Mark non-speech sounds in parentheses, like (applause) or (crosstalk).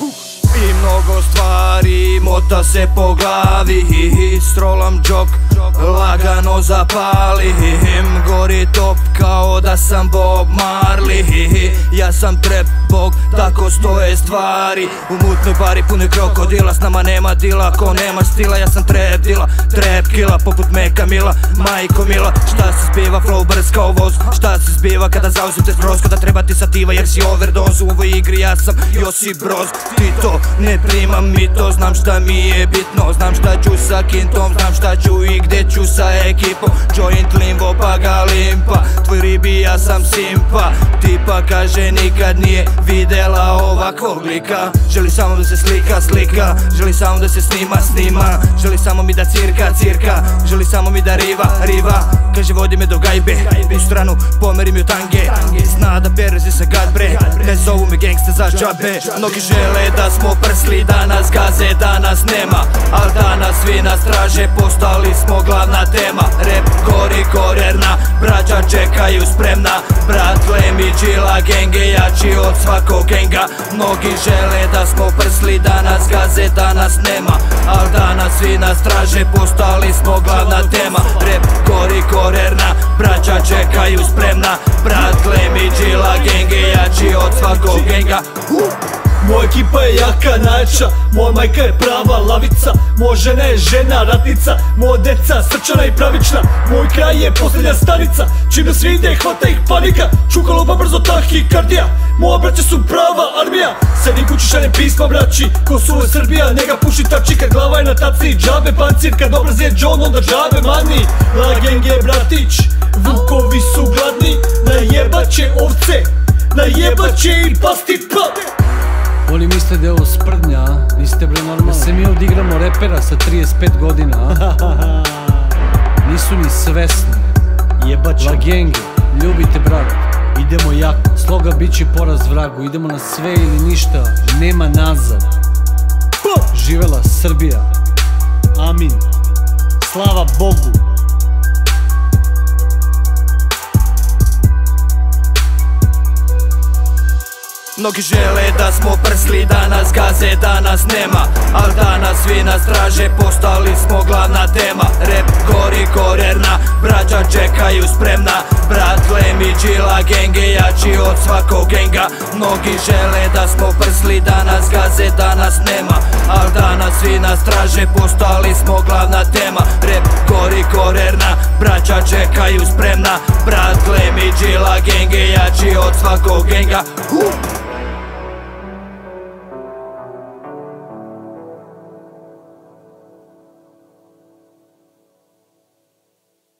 Cool. I mnogo stvari mota se po glavi Strolam džok, lagano zapalim Gori top kao da sam Bob Marley Ja sam trap bog, tako stoje stvari. U mutnoj pari punoj krokodila S nama nema dila, ko nema stila Ja sam trap dila, trap kila Poput Meka Mila, majko Mila. Šta se zbiva, flow brz kao voz Šta se zbiva kada zauzim te skroz Kada treba ti sativa jer si overdose U ovoj igri ja sam Josip Broz. Ti to ne primam mi to Znam šta mi je bitno. Znam šta ću sa kintom Znam šta ću i gdje ću sa ekipom. Joint limbo pa ga limpa Tvoj ribi ja sam simpa. Tipa kaže nikad nije videla ovakvog lika Želi samo da se slika slika. Želi samo da se snima snima. Želi samo mi da cirka cirka. Želi samo mi da riva riva. Kaže vodi me do gajbe. U stranu pomeri mi u tange. Zna da perezi se gad bre. Ne zovu me gangsta za džabe. Mnogi žele da smo prsli Da nas gaze da nas nema. Al danas svi nas traže Postali smo glavna tema. Rap kori korerna Braća čekaju spremna. Brat Lemi Džila genge Jači od svakog genga. Mnogi žele da smo prsli Da nas gaze da nas nema. Al danas svi nas traže Postali smo glavna tema. Rap kori korerna Braća čekaju spremna. Brat Lemi Džila genge Jači od svakog genga ekipa je jaka, najjača. Moja majka je prava lavica Moja žena je žena, ratnica Moja deca srčana i pravična. Moj kraj je posljednja stanica Čim nas vide, hvata ih panika. Čukalo pa brzo tahikardija Moja braća su prava armija. Sedim kući šaljem pisma braći. Ko su ovo Srbija, njega puši tači. Kad glava je na taci, džabe pancir. Kad obraz je John, onda džabe mani La je bratić Vukovi su gladni. Najebaće ovce Najebaće i pasti pa Oni misle da je ovo sprdnja, niste bre normalni. Da se mi ovdje igramo repera sa 35 godina a? (laughs) Nisu ni svesni. Jebaće La genge, ljubite brat. Idemo jako, sloga bit će poraz vragu Idemo na sve ili ništa, nema nazad. Živela Srbija. Amin. Slava Bogu Mnogi žele da smo prsli, da nas gaze, da nas nema. Al danas svi nas traže, postali smo glavna tema. Rap gori korerna, braća čekaju spremna. Brat Lemi Džila genge, jači od svakog genga. Mnogi žele da smo prsli, da nas gaze, da nas nema. Al danas svi nas traže, postali smo glavna tema. Rap gori korerna, braća čekaju spremna. Brat Lemi Džila genge, jači od svakog genga!